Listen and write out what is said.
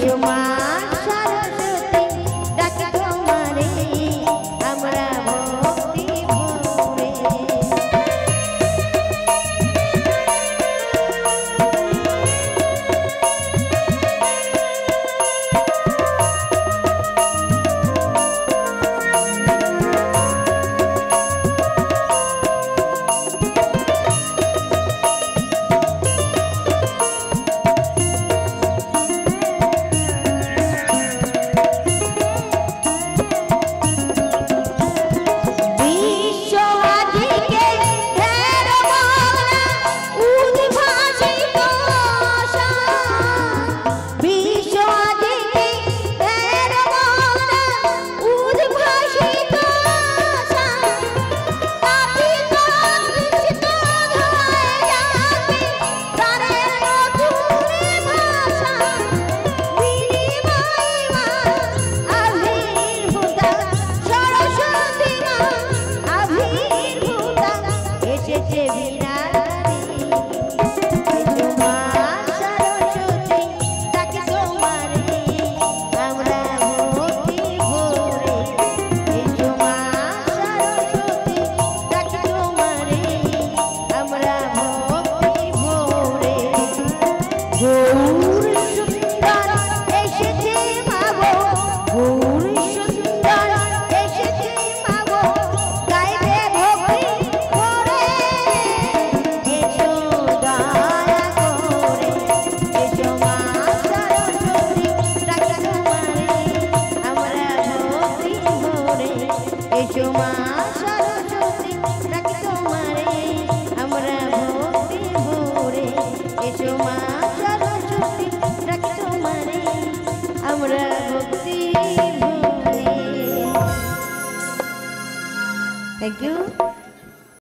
yêu má? Thank you.